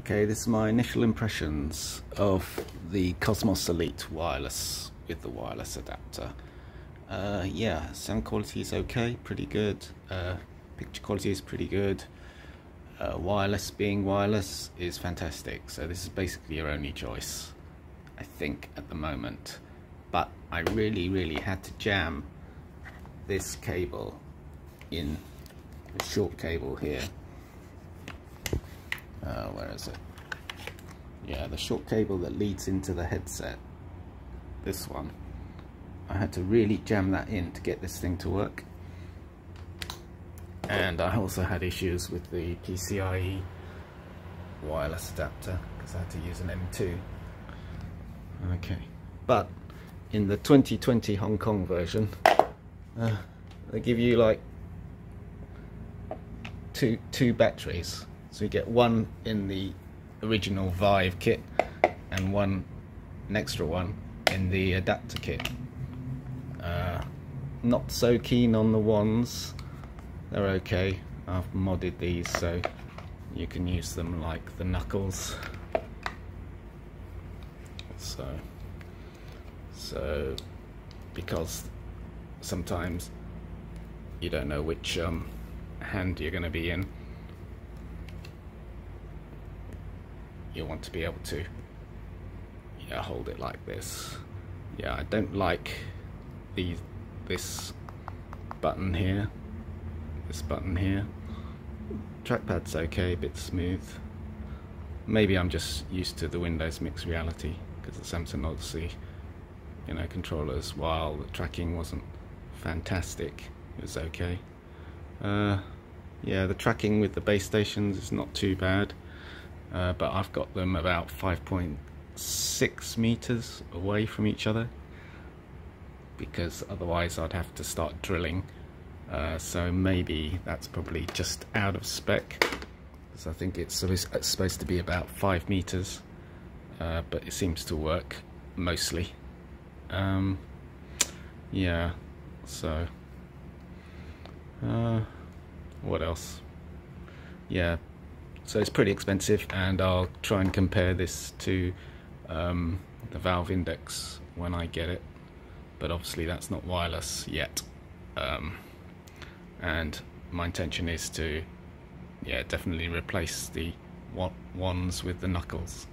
Okay, this is my initial impressions of the Cosmos Elite wireless with the wireless adapter. Uh, yeah, sound quality is okay, pretty good. Uh, picture quality is pretty good. Uh, wireless being wireless is fantastic. So this is basically your only choice, I think, at the moment. But I really, really had to jam this cable in the short cable here uh, where is it? Yeah, the short cable that leads into the headset. This one. I had to really jam that in to get this thing to work. And I also had issues with the PCIe wireless adapter because I had to use an M2. Okay, but in the 2020 Hong Kong version, uh, they give you like two two batteries so you get one in the original Vive kit and one, an extra one in the adapter kit. Uh, not so keen on the wands, they're okay. I've modded these so you can use them like the knuckles. So, so because sometimes you don't know which um, hand you're going to be in you want to be able to yeah hold it like this. Yeah I don't like these this button here. This button here. Trackpad's okay a bit smooth. Maybe I'm just used to the Windows mixed reality because the Samsung Odyssey you know controllers while the tracking wasn't fantastic it was okay. Uh, yeah the tracking with the base stations is not too bad uh, but I've got them about 5.6 meters away from each other because otherwise I'd have to start drilling. Uh, so maybe that's probably just out of spec because I think it's supposed to be about 5 meters uh, but it seems to work mostly. Um, yeah so uh, what else? Yeah so it's pretty expensive and I'll try and compare this to um, the Valve Index when I get it. But obviously that's not wireless yet. Um, and my intention is to yeah definitely replace the wands with the knuckles